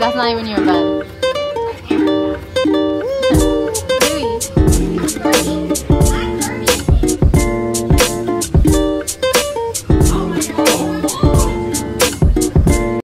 that's not even your bed.